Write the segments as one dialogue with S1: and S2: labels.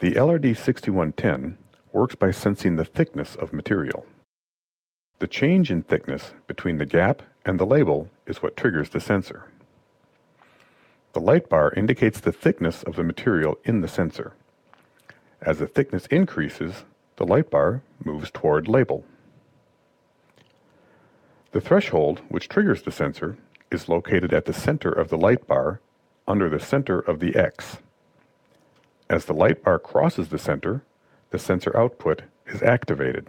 S1: The LRD6110 works by sensing the thickness of material. The change in thickness between the gap and the label is what triggers the sensor. The light bar indicates the thickness of the material in the sensor. As the thickness increases, the light bar moves toward label. The threshold, which triggers the sensor, is located at the center of the light bar under the center of the X. As the light bar crosses the center, the sensor output is activated.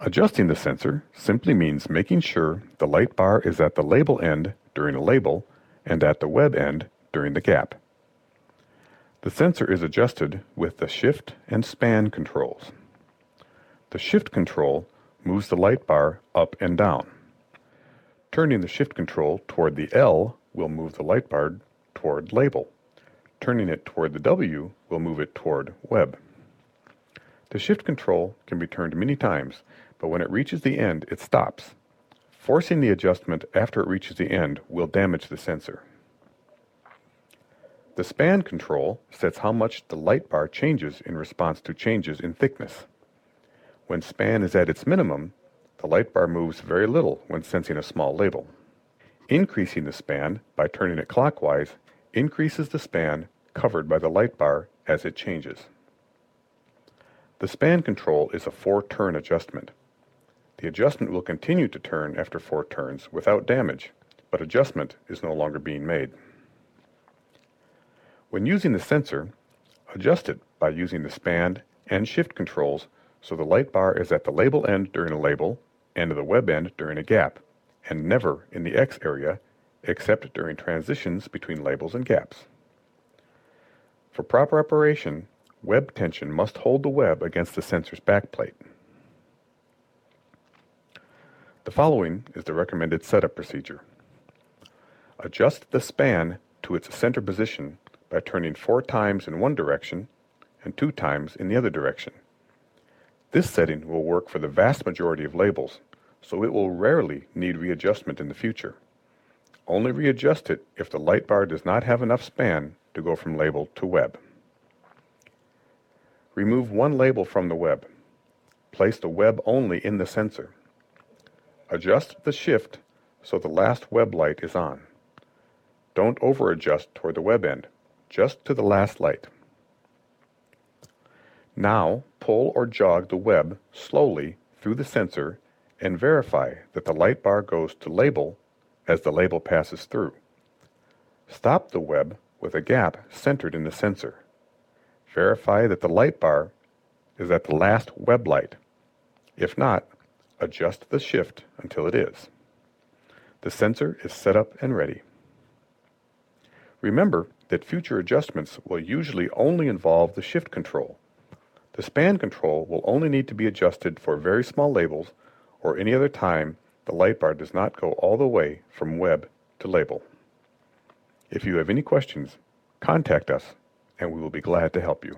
S1: Adjusting the sensor simply means making sure the light bar is at the label end during a label and at the web end during the gap. The sensor is adjusted with the shift and span controls. The shift control moves the light bar up and down. Turning the shift control toward the L will move the light bar toward label. Turning it toward the W will move it toward web. The shift control can be turned many times, but when it reaches the end, it stops. Forcing the adjustment after it reaches the end will damage the sensor. The span control sets how much the light bar changes in response to changes in thickness. When span is at its minimum, the light bar moves very little when sensing a small label. Increasing the span by turning it clockwise increases the span covered by the light bar as it changes. The span control is a four-turn adjustment. The adjustment will continue to turn after four turns without damage, but adjustment is no longer being made. When using the sensor, adjust it by using the span and shift controls so the light bar is at the label end during a label and the web end during a gap, and never in the X area except during transitions between labels and gaps. For proper operation, web tension must hold the web against the sensor's backplate. The following is the recommended setup procedure. Adjust the span to its center position by turning four times in one direction and two times in the other direction. This setting will work for the vast majority of labels, so it will rarely need readjustment in the future. Only readjust it if the light bar does not have enough span to go from label to web. Remove one label from the web. Place the web only in the sensor. Adjust the shift so the last web light is on. Don't over-adjust toward the web end, just to the last light. Now pull or jog the web slowly through the sensor and verify that the light bar goes to label as the label passes through. Stop the web with a gap centered in the sensor. Verify that the light bar is at the last web light. If not, adjust the shift until it is. The sensor is set up and ready. Remember that future adjustments will usually only involve the shift control. The span control will only need to be adjusted for very small labels or any other time the light bar does not go all the way from web to label. If you have any questions, contact us and we will be glad to help you.